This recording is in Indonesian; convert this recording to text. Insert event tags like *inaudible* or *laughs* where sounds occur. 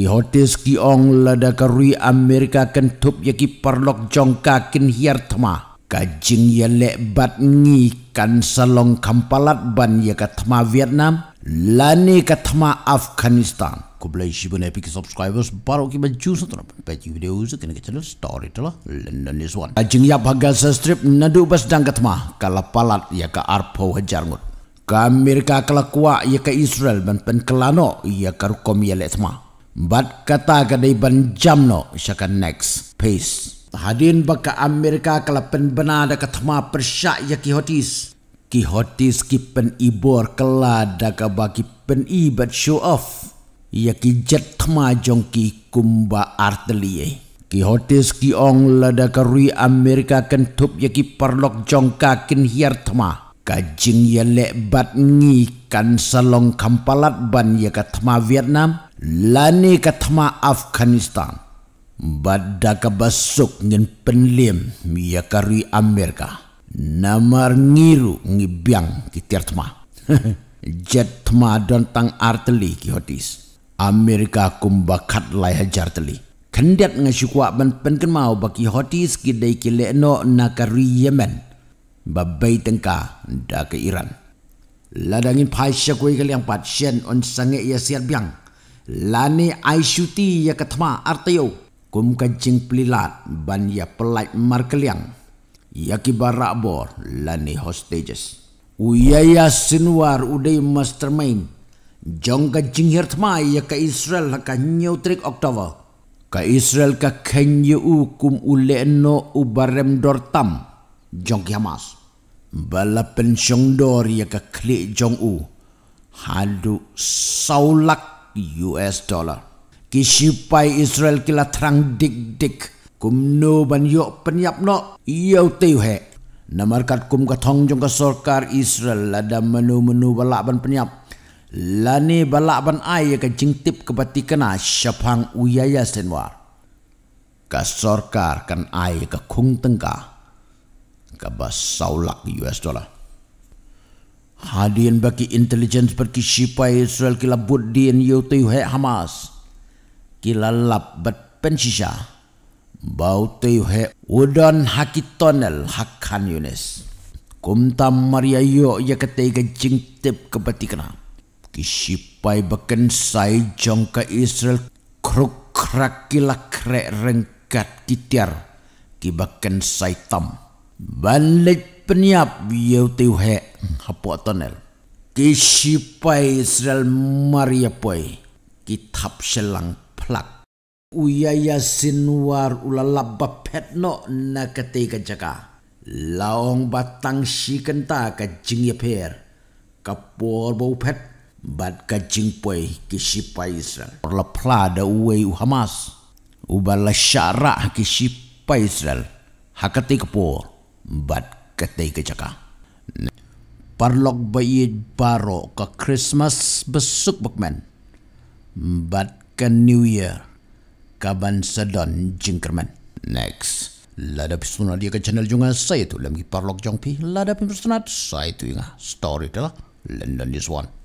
ki hotis ki ong lada karui Amerika kentup ya ki perlok jongka kin hiar tama kajing ya le bat ngi kan salong kampalat ban ya ka tama Vietnam. Lani ka tama Afghanistan. Ko blai shibun epic subscribers baru ki baju sa tara pagi video sa kena ke channel story tala London is one. Kajing ya bagal strip nadu bas dang ka tama kalapalat ya ka arpo hajar ngut. Ka Amerika kelakwa ya ka Israel ban pen kelano ya ka rukom ya le tama Bat kata kadai ban jam no syaka next. Peace. Hadin baka Amerika kala pen bena da katma persyak ya ki hotis. Ki hotis ki pen ibor kala da ka bagi pen i bat show off. Ya ki jet tma jong ki kumba artelie. Ki hotis ki ong la da ka rui Amerika kentup ya ki perlok jong ka kin hiar tma. Kajing ya le bat ngi kan salong kampalat ban ya ka tma Vietnam lani katma Afghanistan. Badda ka basuk ngin penlim ya Amerika. Namar ngiru ngi biang ki tma *laughs* jet tma don tang arteli ki hotis Amerika kumbakat lai hajar teli. Kendet ngasukwa ban penken mau baki hotis ki dai ki no nakari Yemen. Babai tengka da ke Iran. Ladangin pai syakwe kali yang pat shen on sange ya siat biang lani ai syuti ya katma artayo kum kancing pelilat ban ya pelait markeliang ya kibarak bor lani hostages. Uyaya sinwar uday mastermind. Jong kancing hirtma ya ka Israel ka neutrik oktober. Ka Israel ka kenyu u kum ule no ubarem dortam jong kiamas bala pensyong dor ya ka klik jong u. Hadu saulak US dollar. Kisipai Israel kila terang dik dik. Kum no ban yo penyap no yo teu he. Namarkat kum katong jong ka sorkar Israel lada menu-menu balak ban penyap. Lani balak ban ay ka jingtip ke kena syapang uyaya senwar. Ka sorkar kan ay ka kung tengka. Ka basaulak US dollar. Hadian bagi intelijen seperti sipai Israel kila buddin yutu he Hamas. Kila lap bat pensisa. Bau tu he udan tonel hakkan Yunus. Kumtam Maria yo ya ketiga jingtip kebatikna. Kisipai beken sai jong ke Israel kruk krak kila krek rengkat kitiar. Kibaken sai tam. Balik peniap. Yau tiu he. Hapo tonel kisipai Israel Maria poi kitab selang plak uyaya sinwar ulalab bapet no na ketika jaka. Laong batang si kenta ka jing per kapor bau pet. Bat ka jing poi kisipai Israel. Orla plada uwe u Hamas. Ubala syara kisipai Israel. Hakati kapor bat katay ka jaka. Parlog bayid baro ka Christmas besuk bakman. Bat ka New Year kaban sa don jingkerman. Next. Lada pisuna dia ke channel juga saya tu lagi parlog jongpi. Lada pisuna saya tu inga story tu lah. London this one.